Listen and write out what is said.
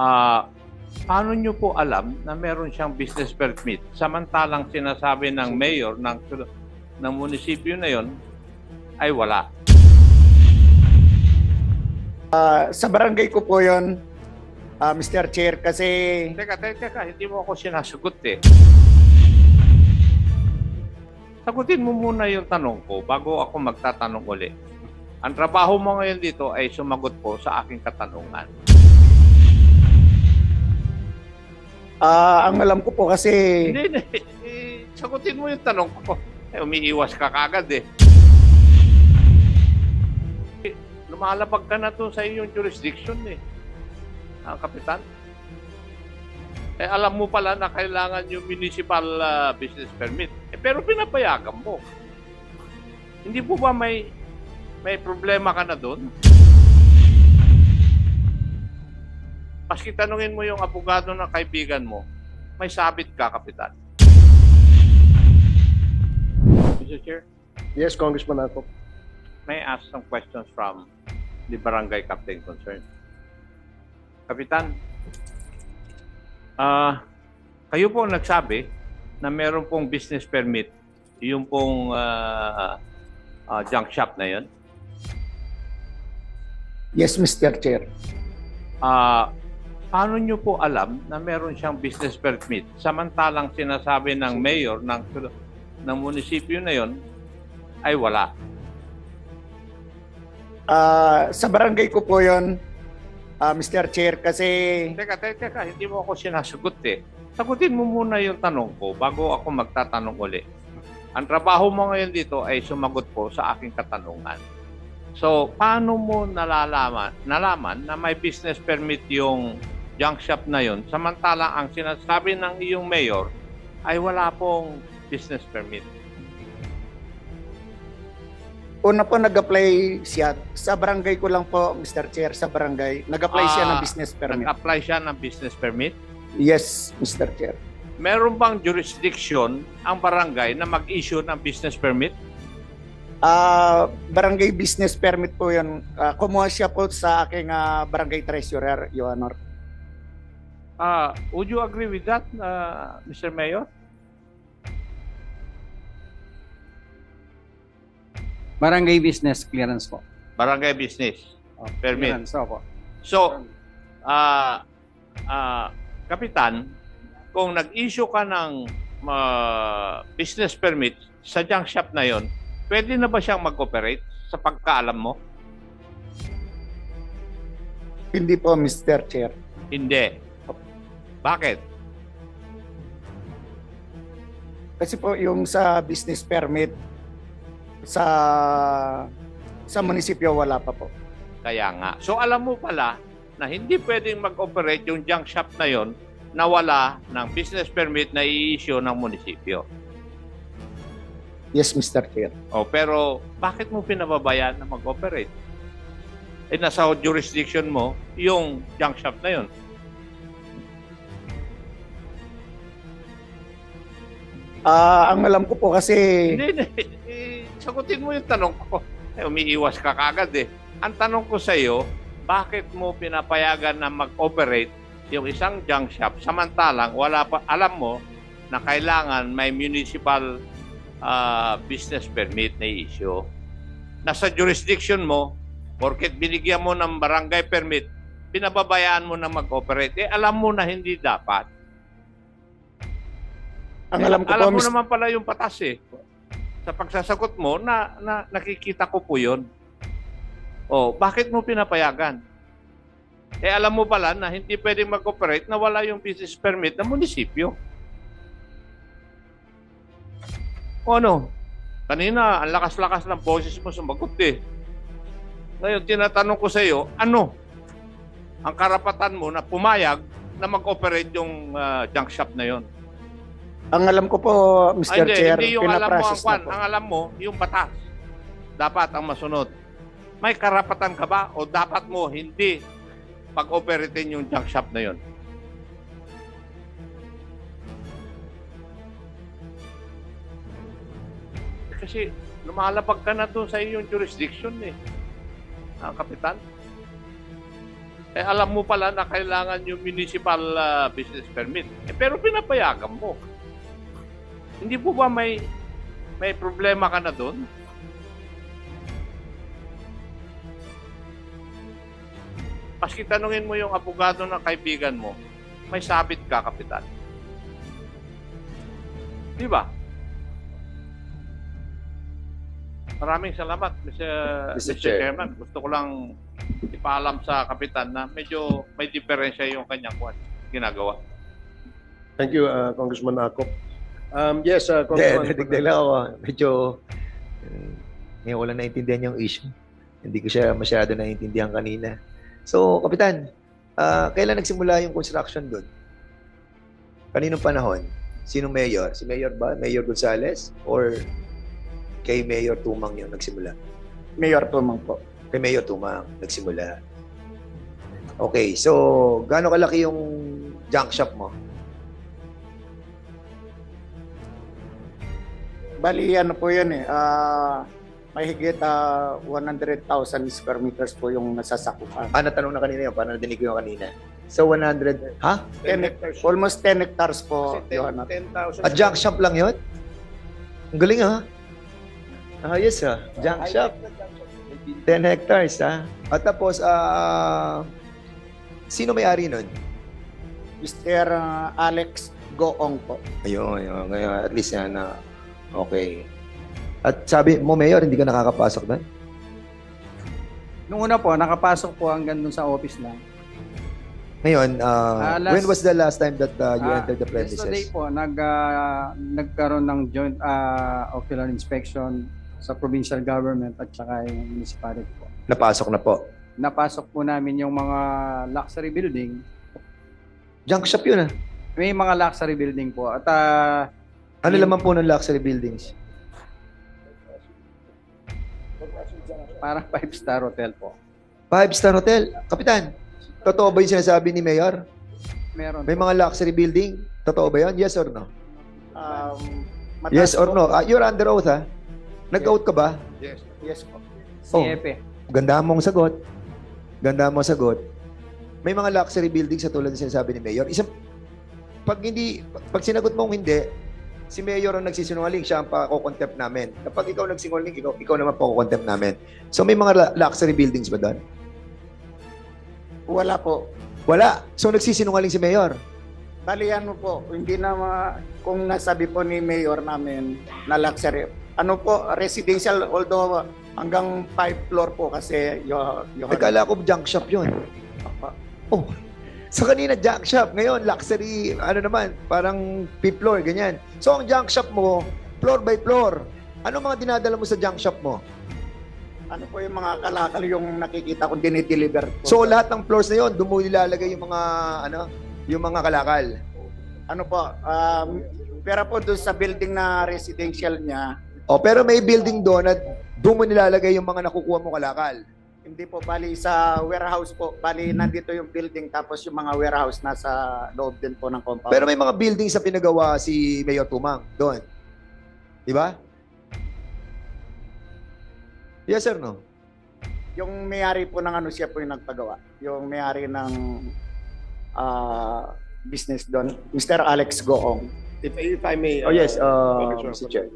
Ah, paano nyo po alam na meron siyang business permit samantalang sinasabi ng mayor ng ng munisipyo na yon ay wala. Ah, sa barangay ko po yon, ah, Mr. Chair, kasi Teka, teka, teka, hindi mo ako sinasagot eh. Sagutin mo muna yung tanong ko bago ako magtatanong uli. Ang trabaho mo ngayon dito ay sumagot po sa aking katanungan. Ah, ang alam ko po kasi Hindi, hindi. Eh, sagutin mo yung tanong ko. Eh, umiiwas ka kagad eh. Lumalapag ka na to sa iyong jurisdiction eh. Ah, kapitan. Eh, alam mo pala na kailangan yung municipal ah, business permit. Eh, pero pinapayagan mo. Hindi po ba may may problema ka na doon? Maski tanungin mo yung abogado ng kaibigan mo, may sabit ka, Kapitan. Mr. Chair, Yes, Congressman Ato. may I ask some questions from the barangay captain concerned. Kapitan, ah, kayo po ang nagsabi na meron pong business permit yung pong ah, ah, junk shop na yun. yes, Mr. Chair. Ah, paano nyo po alam na meron siyang business permit samantalang sinasabi ng mayor ng ng munisipyo na yon ay wala. Ah, sa barangay ko po yon, ah, Mr. Chair, kasi Teka, teka, teka, hindi mo ako sinasagot eh. Sagutin mo muna yung tanong ko bago ako magtatanong uli. Ang trabaho mo ngayon dito ay sumagot po sa aking katanungan. So, paano mo nalalaman, nalaman na may business permit yung junk shop na yon samantalang ang sinasabi ng iyong mayor ay wala pong business permit? una po nag-apply siya sa barangay ko lang po, Mr. Chair, sa barangay. Nag-apply siya ng Ah, business permit. Nag-apply siya ng business permit? Yes, Mr. Chair. Meron bang jurisdiction ang barangay na mag-issue ng business permit? Ah, barangay business permit po 'yon. Ah, kumuha siya po sa aking ah, barangay treasurer, Your Honor. Ah, would you agree with that, uh, Mr. Mayor? Barangay business clearance po. Barangay business permit. Clearance, opo. So, ah, ah, kapitan, kung nag-issue ka ng ah, business permit sa junk shop na yon, pwede na ba siyang mag-operate sa pagkaalam mo? Hindi po, Mr. Chair. Hindi. Bakit? Kasi po yung sa business permit sa sa munisipyo wala pa po. Kaya nga. So alam mo pala na hindi pwedeng mag-operate yung junk shop na yon na wala ng business permit na i-issue ng munisipyo. Yes, Mr. Chair. O, pero bakit mo pinababayaan na mag-operate? Eh, nasa jurisdiction mo yung junk shop na yon. Ah, ang alam ko po kasi Hindi, hindi. Eh, sagutin mo yung tanong ko. Eh, umiiwas ka kagad eh. Ang tanong ko sa iyo, bakit mo pinapayagan na mag-operate yung isang junk shop samantalang wala pa alam mo na kailangan may municipal ah, business permit na issue. Nasa jurisdiction mo, porket binigyan mo ng barangay permit, pinababayaan mo na mag-operate. Eh, alam mo na hindi dapat. Ang alam ko po, Alam mo Mr. naman pala yung patas eh. Sa pagsasagot mo, na, na nakikita ko po yun. Oh, bakit mo pinapayagan? Eh alam mo pala na hindi pwedeng mag-operate na wala yung business permit ng munisipyo. O ano? Kanina, ang lakas-lakas ng boses mo sumagot eh. Ngayon, tinatanong ko sa iyo, ano ang karapatan mo na pumayag na mag-operate yung ah, junk shop na yon? Ang alam ko po, Mr. Ay, hindi, Chair, hindi yung alam mo ang kwan. Ang alam mo, yung batas. Dapat ang masunod. May karapatan ka ba o dapat mo hindi pag-operatein yung junk shop na yon? Kasi lumalapag ka na doon sa iyong jurisdiction eh. Ah, kapitan. Eh, alam mo pala na kailangan yung municipal ah, business permit. Eh, pero pinapayagan mo. Hindi po ba may may problema ka na doon? Paski tanungin mo yung abogado ng kaibigan mo, may sabit ka, kapitan. Di ba? Maraming salamat, Mr. Mr. Mr. Chair. Chairman. Gusto ko lang ipaalam sa kapitan na medyo may diferensya yung kanyang ginagawa. Thank you, uh, Congressman Akop. Um, yes, uh, Hindi, Congressman. nadigdag lang ako. Medyo, uh, ngayon ko lang naintindihan yung issue. Hindi ko siya masyado naintindihan kanina. So, Kapitan, ah, kailan nagsimula yung construction doon? Kaninong panahon? Sinong mayor? Si Mayor ba? Mayor Gonzales? Or kay Mayor Tumang yung nagsimula? Mayor Tumang po. Kay Mayor Tumang nagsimula. Okay, so gaano kalaki yung junk shop mo? Bali, ano po yun eh. ah may higit ah, 100,000 square meters po yung nasasakupan. Ah, natanong na kanina yun. Paano nadinig ko yung kanina? So, 100... Ha? 10 hectares, almost 10 hectares po. Kasi Johan. 10,000. At junk shop lang yun? Ang galing ha? Ayos ha? Junk shop. 10 hectares ha? At tapos, ah... sino may-ari nun? Mr. ah, Alex Goong po. Ayun, ayun, ngayon, at least yan na, okay. At sabi mo, Mayor, hindi ka nakakapasok doon? Nung una po, nakapasok po hanggang dun sa office lang. Ngayon, ah, Ah, last- when was the last time that uh, you Ah, entered the Yesterday premises? po, nag, ah, nagkaroon ng joint ah, ocular inspection sa provincial government at saka yung municipality po. Napasok na po. Napasok po namin yung mga luxury building. Junk shop yun ah. May mga luxury building po. At ah, Ano Yung- laman po ng luxury buildings? parang five-star hotel po. Five-star hotel. Kapitan, totoo ba yung sinasabi ni Mayor? Meron May po. mga luxury building? Totoo ba yun? Yes or no? Um, Yes or po- no? Ah, you're under oath ha? Nag-oath ka ba? Yes. Yes po. Oh. CFE. Ganda mong sagot. Ganda mong sagot. May mga luxury buildings sa tulad ng sinasabi ni Mayor. Isang, pag hindi, pag sinagot mong hindi, si Mayor ang nagsisinungaling, siya ang pa-contempt namin. Kapag ikaw nagsinungaling, ikaw, ikaw naman pa-contempt namin. So may mga luxury buildings ba doon? Wala po. Wala. So nagsisinungaling si Mayor. Bali ano po, hindi na ma- kung nasabi po ni Mayor namin na luxury. Ano po, residential although hanggang 5 floor po kasi yo yo Ay, kala ko junk shop yun. Oh. So kanina junk shop, ngayon luxury, ano naman, parang fifth floor, ganyan. So ang junk shop mo, floor by floor. Ano mga dinadala mo sa junk shop mo? ano po yung mga kalakal yung nakikita kong dinideliver po. So lahat ng floors na yon, doon mo nilalagay yung mga ano, yung mga kalakal. ano po, um, pero po doon sa building na residential niya, O pero may building doon at doon mo nilalagay yung mga nakukuha mo kalakal. Hindi po bali sa warehouse po. Bali nandito yung building tapos yung mga warehouse nasa loob din po ng compound. Pero may mga buildings sa pinagawa si Mayor Tumang doon. Di ba? Yes or no? yung may-ari po ng ano siya po yung nagpagawa. Yung may-ari ng ah, business doon, Mr. Alex Goong. If, if I may. Oh yes, uh, Congressman Mr. Chair.